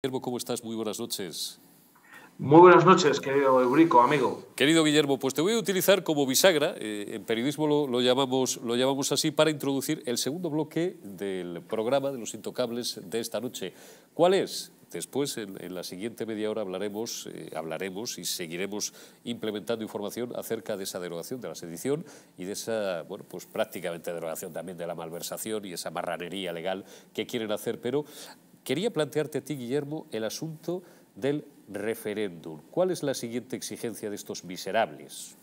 Guillermo, ¿cómo estás? Muy buenas noches. Muy buenas noches, querido Eurico, amigo. Querido Guillermo, pues te voy a utilizar como bisagra, eh, en periodismo lo, llamamos, lo llamamos así, para introducir el segundo bloque del programa de los intocables de esta noche. ¿Cuál es? Después, en, la siguiente media hora, hablaremos, eh, hablaremos y seguiremos implementando información acerca de esa derogación de la sedición y de esa, bueno, pues prácticamente derogación también de la malversación y esa marranería legal que quieren hacer. Pero quería plantearte a ti, Guillermo, el asunto del referéndum. ¿Cuál es la siguiente exigencia de estos miserables?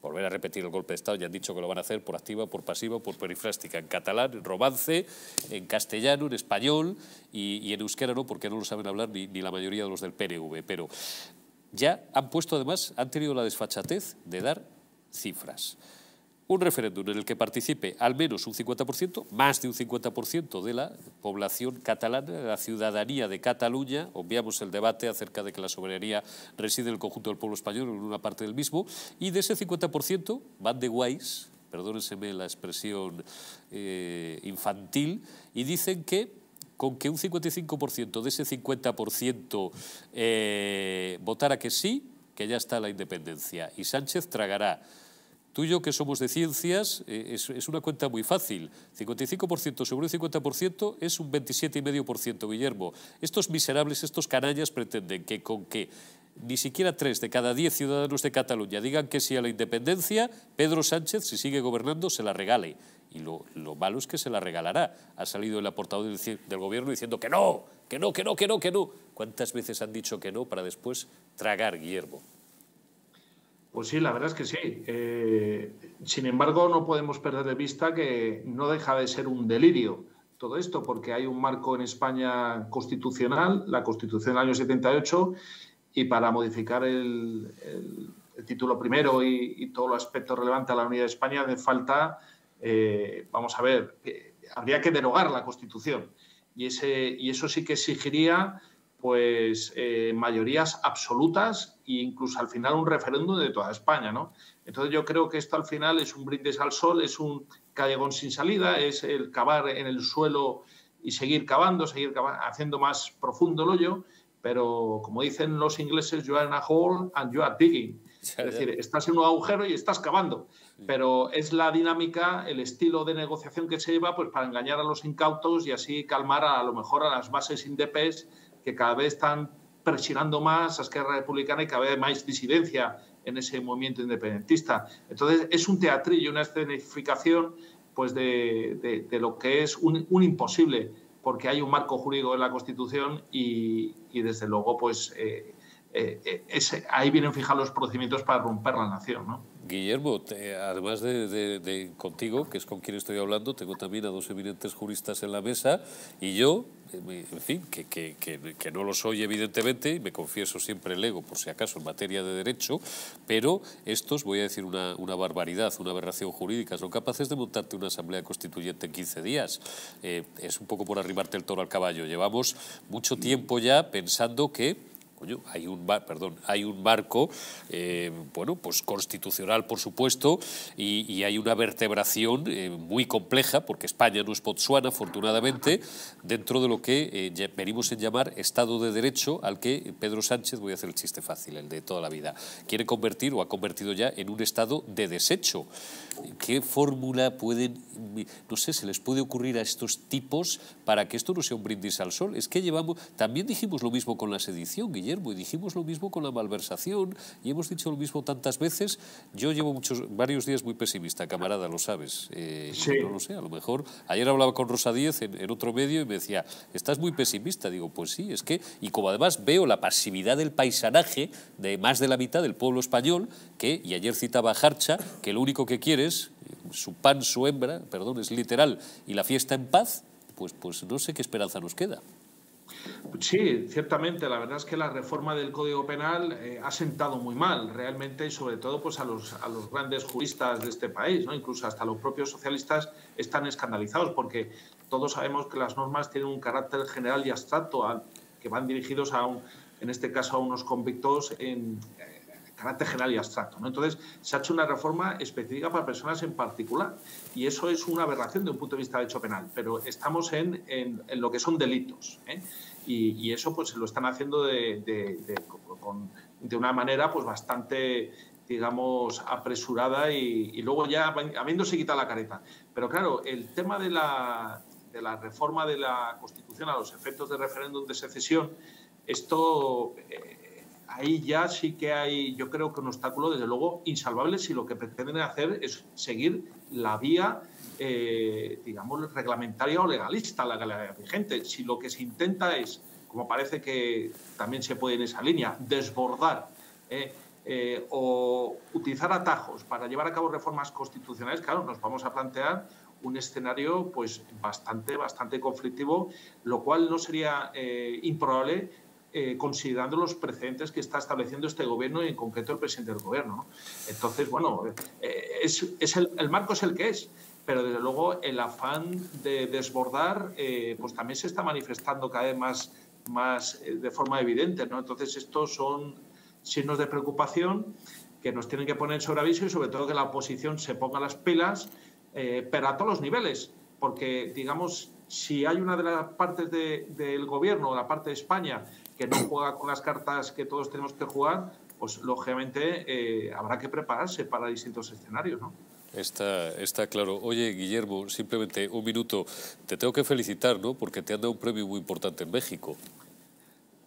volver a repetir el golpe de Estado, ya han dicho que lo van a hacer por activa, por pasiva, por perifrástica, en catalán, en romance, en castellano, en español y, en euskera no, porque no lo saben hablar ni, ni la mayoría de los del PNV. Pero ya han puesto además, han tenido la desfachatez de dar cifras un referéndum en el que participe al menos un 50%, más de un 50% de la población catalana, de la ciudadanía de Cataluña, obviamos el debate acerca de que la soberanía reside en el conjunto del pueblo español, en una parte del mismo, y de ese 50% van de guays, perdónenseme la expresión eh, infantil, y dicen que con que un 55% de ese 50% eh, votara que sí, que ya está la independencia. Y Sánchez tragará Tú y yo que somos de ciencias, eh, es, una cuenta muy fácil. 55% sobre un 50% es un 27,5%, Guillermo. Estos miserables, estos canallas pretenden que con que ni siquiera tres de cada diez ciudadanos de Cataluña digan que sí a la independencia, Pedro Sánchez, si sigue gobernando, se la regale. Y lo, malo es que se la regalará. Ha salido el aportador del, del gobierno diciendo que no, que no, que no, que no, que no. ¿Cuántas veces han dicho que no para después tragar, Guillermo? Pues sí, la verdad es que sí. Eh, sin embargo, no podemos perder de vista que no deja de ser un delirio todo esto, porque hay un marco en España constitucional, la Constitución del año 78, y para modificar el, título primero y, todo el aspecto relevante a la unidad de España hace falta, eh, vamos a ver, habría que derogar la Constitución. Y, ese, y eso sí que exigiría pues eh, mayorías absolutas e incluso al final un referéndum de toda España, ¿no? Entonces yo creo que esto al final es un brindis al sol, es un callejón sin salida, es el cavar en el suelo y seguir cavando, seguir haciendo más profundo el hoyo, pero como dicen los ingleses, you are in a hole and you are digging. Es decir, estás en un agujero y estás cavando. Pero es la dinámica, el estilo de negociación que se lleva pues, para engañar a los incautos y así calmar a, a lo mejor a las bases indepes que cada vez están presionando más a Esquerra Republicana y cada vez más disidencia en ese movimiento independentista. Entonces, es un teatrillo, una escenificación pues, de, lo que es un, imposible, porque hay un marco jurídico en la Constitución y, desde luego, pues, eh, eh, ahí vienen fijados los procedimientos para romper la nación. ¿no? Guillermo, además de, contigo, que es con quien estoy hablando, tengo también a dos eminentes juristas en la mesa y yo, eh, en fin, que, que, que, no lo soy evidentemente, y me confieso siempre el ego, por si acaso, en materia de derecho, pero estos, voy a decir una, una barbaridad, una aberración jurídica, son capaces de montarte una asamblea constituyente en 15 días. Eh, es un poco por arrimarte el toro al caballo. Llevamos mucho tiempo ya pensando que hay un, perdón, hay un marco, eh, bueno, pues constitucional, por supuesto, y, hay una vertebración eh, muy compleja, porque España no es Botswana, afortunadamente, dentro de lo que eh, venimos en llamar Estado de Derecho, al que Pedro Sánchez, voy a hacer el chiste fácil, el de toda la vida, quiere convertir o ha convertido ya en un Estado de desecho. ¿Qué fórmula pueden, no sé, se les puede ocurrir a estos tipos para que esto no sea un brindis al sol? Es que llevamos, también dijimos lo mismo con la sedición, Guillermo y dijimos lo mismo con la malversación y hemos dicho lo mismo tantas veces. Yo llevo muchos, varios días muy pesimista, camarada, lo sabes. Eh, no lo sé, a lo mejor. Ayer hablaba con Rosa Díez en, otro medio y me decía, estás muy pesimista. Digo, pues sí, es que, y como además veo la pasividad del paisanaje de más de la mitad del pueblo español, que, y ayer citaba a Harcha, que lo único que quiere es su pan, su hembra, perdón, es literal, y la fiesta en paz, pues, pues no sé qué esperanza nos queda. Sí, ciertamente. La verdad es que la reforma del Código Penal eh, ha sentado muy mal, realmente, y sobre todo pues, a, los, a los grandes juristas de este país. ¿no? Incluso hasta los propios socialistas están escandalizados porque todos sabemos que las normas tienen un carácter general y abstracto, que van dirigidos a, un, en este caso, a unos convictos en carácter general y abstracto. ¿no? Entonces, se ha hecho una reforma específica para personas en particular y eso es una aberración de un punto de vista de hecho penal, pero estamos en, en, en lo que son delitos. ¿eh? y, eso pues lo están haciendo de, de, una manera pues bastante digamos, apresurada y, luego ya habiéndose quitado la careta. Pero claro, el tema de la, de la reforma de la Constitución a los efectos de referéndum de secesión, esto eh, ahí ya sí que hay, yo creo que un obstáculo, desde luego, insalvable si lo que pretenden hacer es seguir la vía, eh, digamos, reglamentaria o legalista, la legalidad vigente. Si lo que se intenta es, como parece que también se puede en esa línea, desbordar. Eh, eh, o utilizar atajos para llevar a cabo reformas constitucionales, claro, nos vamos a plantear un escenario pues bastante, bastante conflictivo, lo cual no sería improbable eh, considerando los precedentes que está estableciendo este gobierno y en concreto el presidente del gobierno. Entonces, bueno, es, el, marco es el que es, pero desde luego el afán de desbordar pues también se está manifestando cada vez más, más de forma evidente. ¿no? Entonces, estos son signos de preocupación que nos tienen que poner sobre aviso y sobre todo que la oposición se ponga las pilas, eh, pero a todos los niveles, porque digamos, si hay una de las partes del gobierno, la parte de España, que no juega con las cartas que todos tenemos que jugar, pues lógicamente eh, habrá que prepararse para distintos escenarios, ¿no? Está, está claro. Oye, Guillermo, simplemente un minuto. Te tengo que felicitar, ¿no? Porque te han dado un premio muy importante en México.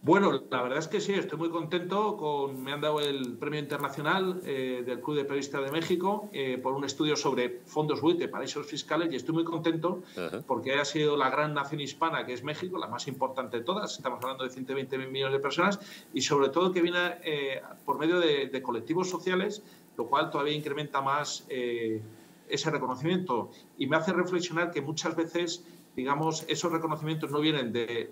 Bueno, la verdad es que sí, estoy muy contento. Con, me han dado el premio internacional eh, del Club de Periodistas de México eh, por un estudio sobre fondos WIT de paraísos fiscales y estoy muy contento porque ha sido la gran nación hispana que es México, la más importante de todas. Estamos hablando de 120 millones de personas y sobre todo que viene eh, por medio de, de, colectivos sociales, lo cual todavía incrementa más ese reconocimiento y me hace reflexionar que muchas veces, digamos, esos reconocimientos no vienen de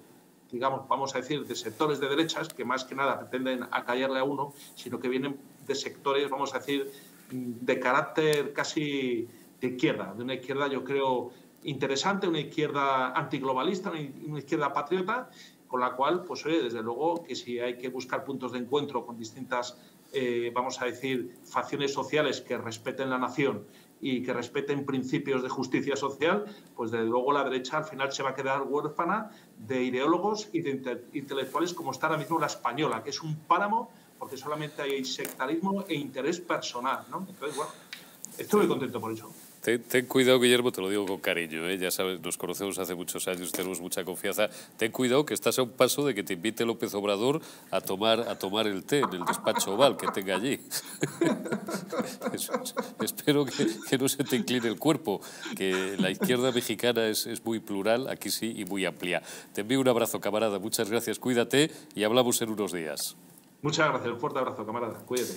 digamos, vamos a decir, de sectores de derechas que más que nada pretenden acallarle a uno, sino que vienen de sectores, vamos a decir, de carácter casi de izquierda, de una izquierda yo creo interesante, una izquierda antiglobalista, una izquierda patriota, con la cual, pues oye, desde luego que si hay que buscar puntos de encuentro con distintas, eh, vamos a decir, facciones sociales que respeten la nación y que respeten principios de justicia social, pues desde luego la derecha al final se va a quedar huérfana de ideólogos y de intelectuales como está ahora mismo la española, que es un páramo porque solamente hay sectarismo e interés personal. ¿no? Entonces, bueno, estoy muy contento por eso. Ten, cuidado, Guillermo, te lo digo con cariño, ¿eh? ya sabes, nos conocemos hace muchos años, tenemos mucha confianza. Ten cuidado que estás a un paso de que te invite López Obrador a tomar, a tomar el té en el despacho oval que tenga allí. Espero que, no se te incline el cuerpo, que la izquierda mexicana es, es muy plural, aquí sí, y muy amplia. Te envío un abrazo, camarada, muchas gracias, cuídate y hablamos en unos días. Muchas gracias, un fuerte abrazo, camarada, cuídate.